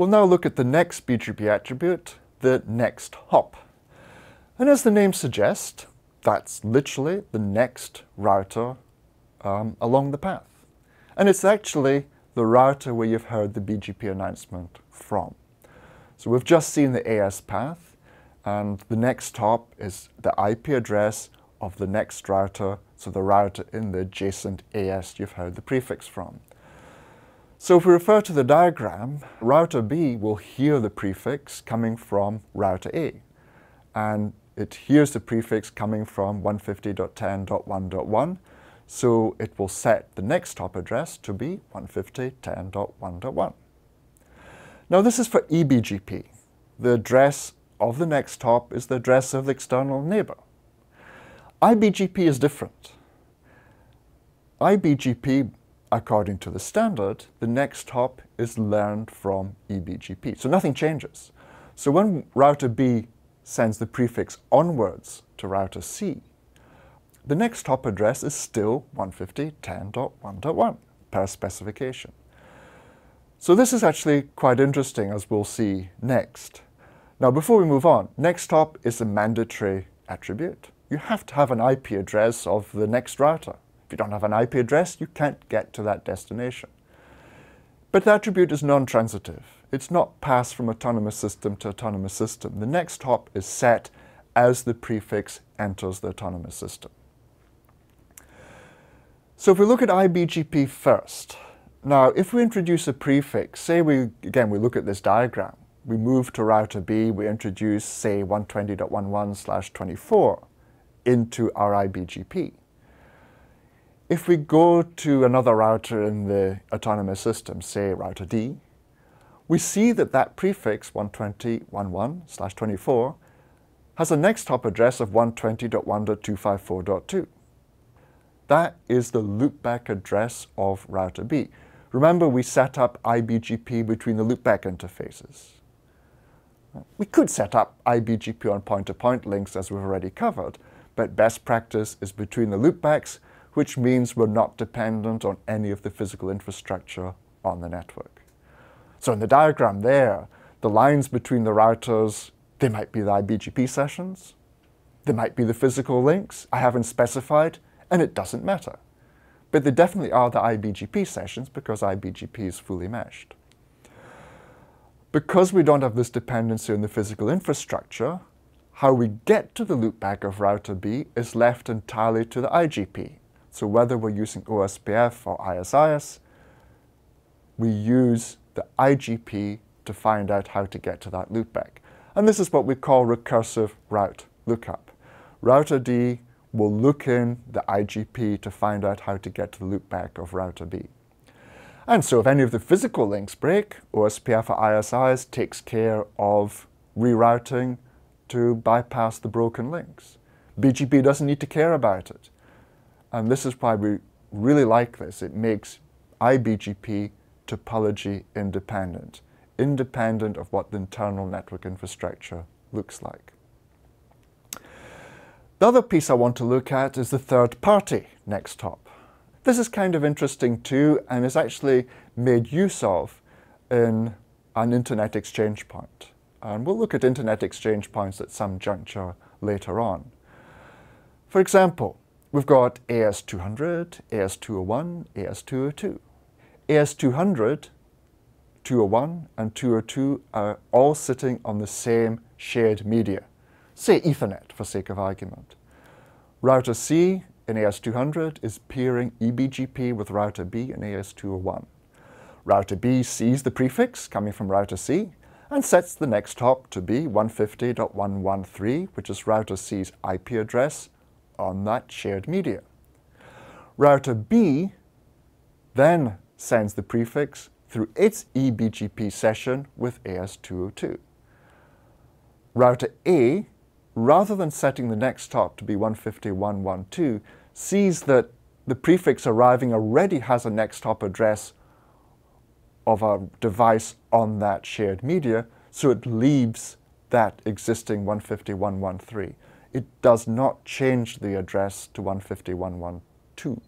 We'll now look at the next BGP attribute, the next hop. And as the name suggests, that's literally the next router um, along the path. And it's actually the router where you've heard the BGP announcement from. So we've just seen the AS path, and the next hop is the IP address of the next router, so the router in the adjacent AS you've heard the prefix from. So if we refer to the diagram, router B will hear the prefix coming from router A, and it hears the prefix coming from 150.10.1.1, so it will set the next hop address to be 150.10.1.1. Now this is for eBGP. The address of the next hop is the address of the external neighbor. iBGP is different. iBGP, according to the standard, the next hop is learned from eBGP. So nothing changes. So when router B sends the prefix onwards to router C, the next hop address is still 150.10.1.1 per specification. So this is actually quite interesting as we'll see next. Now before we move on, next hop is a mandatory attribute. You have to have an IP address of the next router. If you don't have an IP address, you can't get to that destination. But the attribute is non-transitive. It's not passed from autonomous system to autonomous system. The next hop is set as the prefix enters the autonomous system. So if we look at iBGP first, now if we introduce a prefix, say we, again, we look at this diagram, we move to router B, we introduce, say, 120.11 slash 24 into our iBGP. If we go to another router in the autonomous system, say router D, we see that that prefix 120.11 slash 24 has a next hop address of 120.1.254.2. That is the loopback address of router B. Remember, we set up iBGP between the loopback interfaces. We could set up iBGP on point-to-point -point links as we've already covered, but best practice is between the loopbacks, which means we're not dependent on any of the physical infrastructure on the network. So in the diagram there, the lines between the routers, they might be the iBGP sessions, they might be the physical links I haven't specified, and it doesn't matter. But they definitely are the iBGP sessions because iBGP is fully meshed. Because we don't have this dependency on the physical infrastructure, how we get to the loopback of router B is left entirely to the IGP. So whether we're using OSPF or ISIS, we use the IGP to find out how to get to that loopback. And this is what we call recursive route lookup. Router D will look in the IGP to find out how to get to the loopback of router B. And so if any of the physical links break, OSPF or ISIS takes care of rerouting to bypass the broken links. BGP doesn't need to care about it. And this is why we really like this. It makes iBGP topology independent, independent of what the internal network infrastructure looks like. The other piece I want to look at is the third party next hop. This is kind of interesting too and is actually made use of in an internet exchange point. And we'll look at internet exchange points at some juncture later on. For example, we've got AS200, AS201, AS202. AS200, 201 and 202 are all sitting on the same shared media say Ethernet for sake of argument. Router C in AS200 is peering eBGP with router B in AS201. Router B sees the prefix coming from router C and sets the next hop to be 150.113, which is router C's IP address on that shared media. Router B then sends the prefix through its eBGP session with AS202. Router A rather than setting the next hop to be 151.1.2, sees that the prefix arriving already has a next hop address of a device on that shared media, so it leaves that existing 151.1.3. It does not change the address to 151.1.2.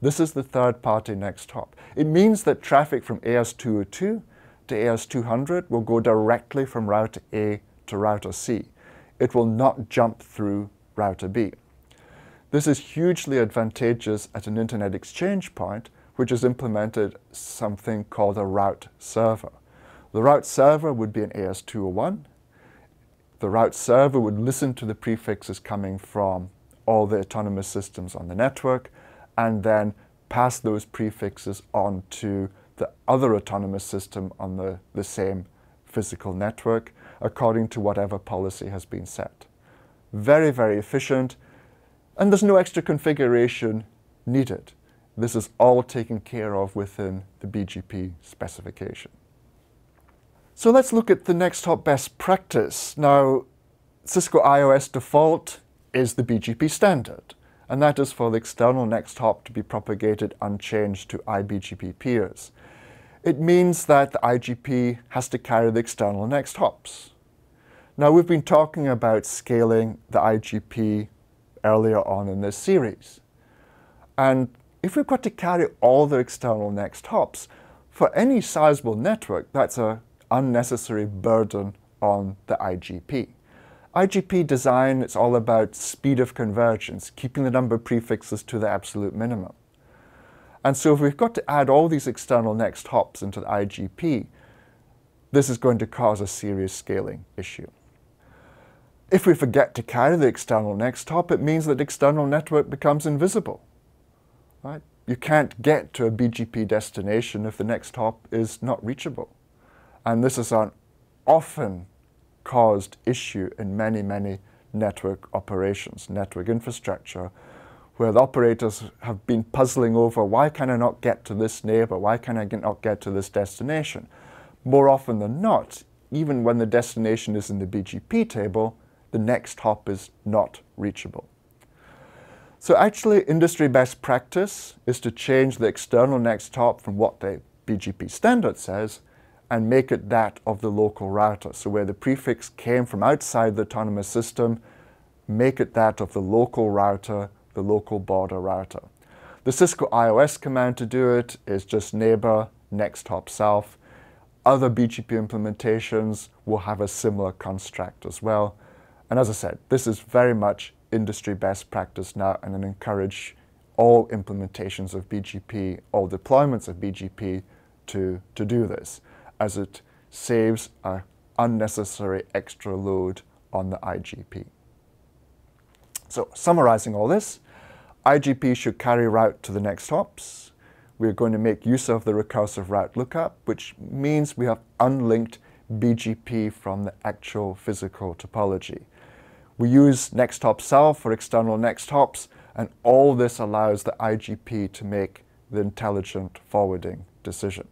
This is the third party next hop. It means that traffic from AS202 to AS200 will go directly from router A to router C. It will not jump through router B. This is hugely advantageous at an internet exchange point, which has implemented something called a route server. The route server would be an AS201. The route server would listen to the prefixes coming from all the autonomous systems on the network and then pass those prefixes on to the other autonomous system on the, the same physical network according to whatever policy has been set. Very, very efficient, and there's no extra configuration needed. This is all taken care of within the BGP specification. So let's look at the next hop best practice. Now, Cisco IOS default is the BGP standard, and that is for the external next hop to be propagated unchanged to iBGP peers. It means that the IGP has to carry the external next hops. Now we've been talking about scaling the IGP earlier on in this series. And if we've got to carry all the external next hops, for any sizable network, that's an unnecessary burden on the IGP. IGP design is all about speed of convergence, keeping the number of prefixes to the absolute minimum. And so if we've got to add all these external next hops into the IGP, this is going to cause a serious scaling issue. If we forget to carry the external next hop, it means that external network becomes invisible. Right? You can't get to a BGP destination if the next hop is not reachable. And this is an often caused issue in many, many network operations, network infrastructure, where the operators have been puzzling over why can I not get to this neighbor, why can I not get to this destination? More often than not, even when the destination is in the BGP table, the next hop is not reachable. So actually industry best practice is to change the external next hop from what the BGP standard says and make it that of the local router. So where the prefix came from outside the autonomous system, make it that of the local router, the local border router. The Cisco IOS command to do it is just neighbor next hop self. Other BGP implementations will have a similar construct as well. And as I said, this is very much industry best practice now and I encourage all implementations of BGP, all deployments of BGP to, to do this as it saves an unnecessary extra load on the IGP. So summarizing all this, IGP should carry route to the next hops. We're going to make use of the recursive route lookup, which means we have unlinked BGP from the actual physical topology. We use next hop self for external next hops, and all this allows the IGP to make the intelligent forwarding decision.